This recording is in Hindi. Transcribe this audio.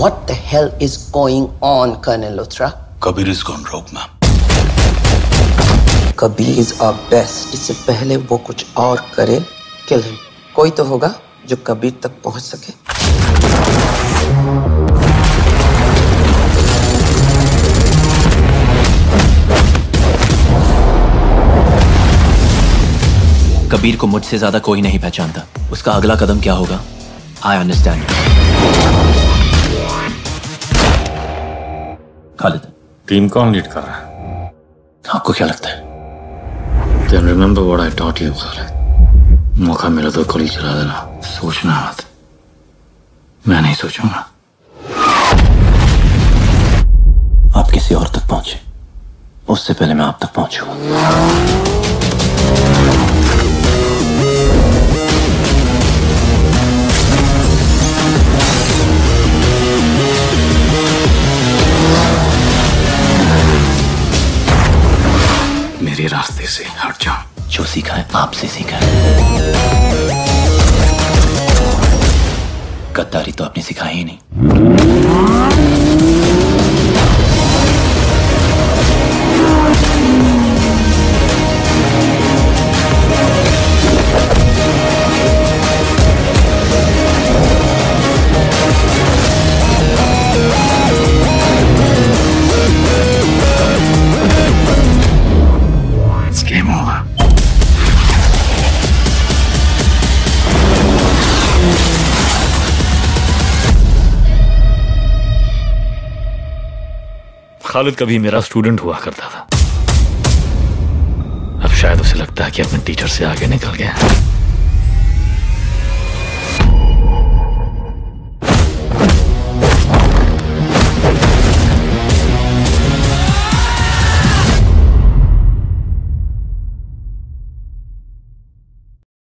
What the hell is going on, Colonel Luthra? Kabir is gone rogue, ma'am. Kabir is our best. इससे पहले वो कुछ और करे, kill him. कोई तो होगा जो कबीर तक पहुँच सके कबीर को मुझसे ज़्यादा कोई नहीं पहचानता उसका अगला कदम क्या होगा आई अंडरस्टैंड खालिद टीम कौन लीड कर रहा है? आपको क्या लगता है? Then remember what I taught you, Khalid. मौका मिला तो गोली चला देना। सोचना मत। मैं नहीं सोचूँगा। आप किसी और तक पहुँचे। उससे पहले मैं आप तक पहुंचूँगा। मेरे रास्ते से हट जाओ जो सीखा है, आपसे सीखा है। गद्दारी तो आपने सिखाई ही नहीं। खालिद कभी मेरा स्टूडेंट हुआ करता था। अब शायद उसे लगता है कि अपने टीचर से आगे निकल गया।